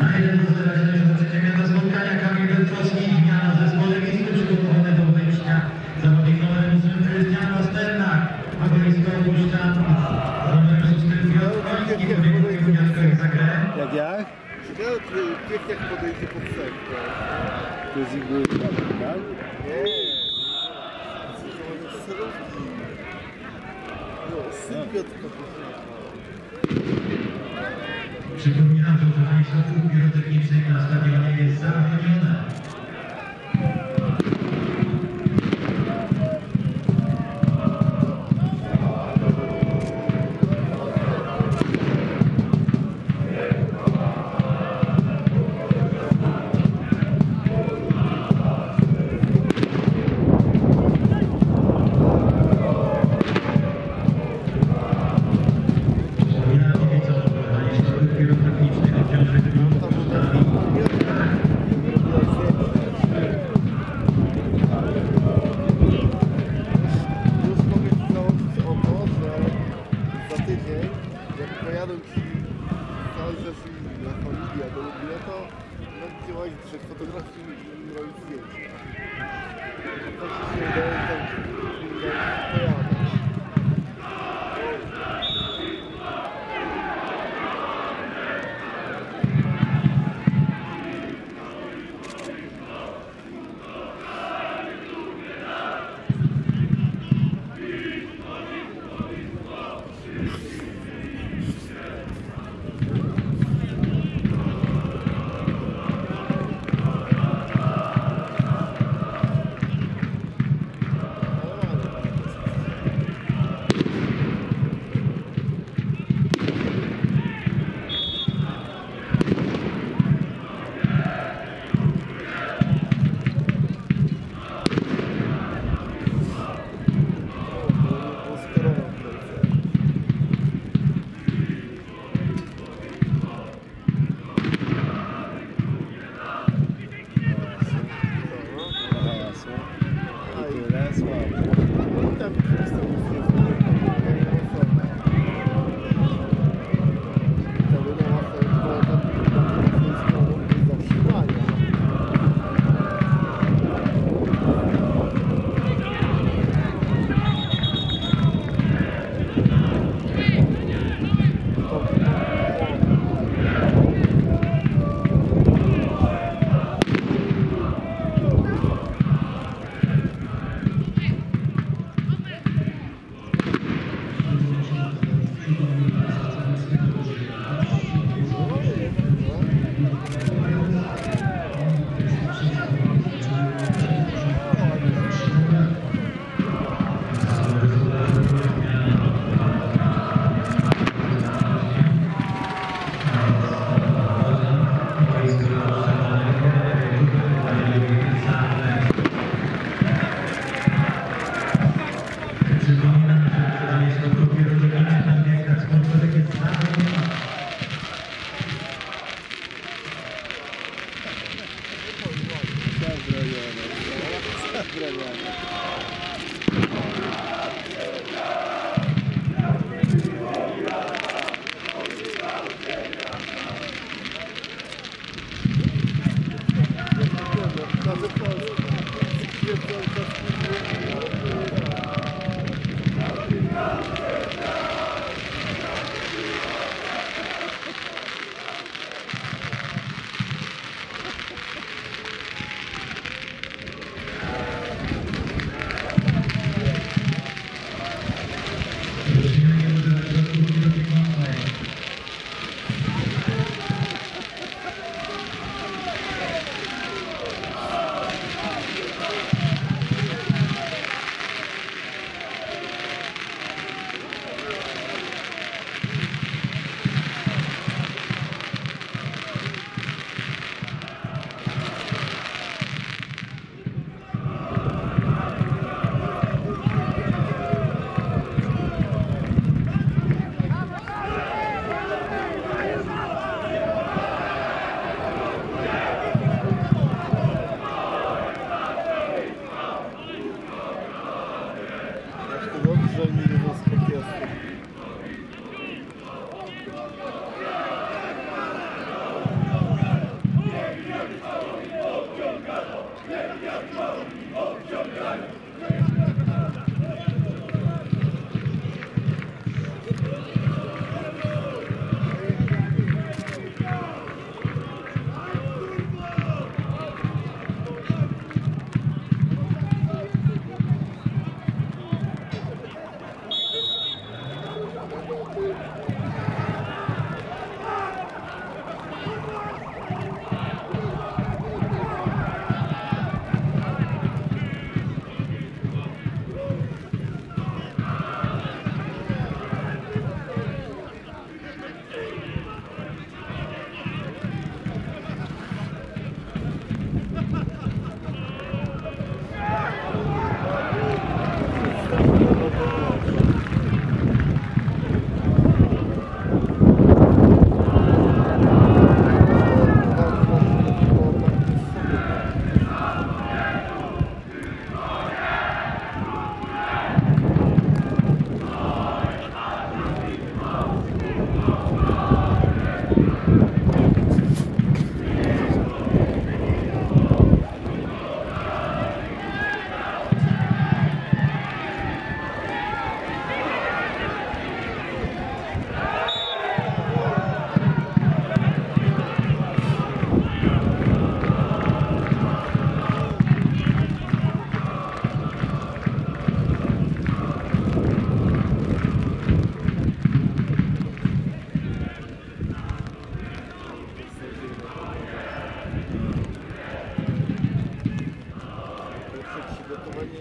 Na jeden do wyraźnie przechodzenia do spotkania Kamil Piotrowski i zmiana zespoły miejskie przygotowane do wejścia. Zawodnik numer 8 Krystian Pasternak, a boisko opuszcza numer 6 Piotr Koński. Dziękuję Piotr za grę. Jak jak? Piech jak podejdzie pod. To jest? Nie. Sylwia tylko Przypomniałem, że Państwo w pirotechnicznej klasy you. this one. What the Сьогодні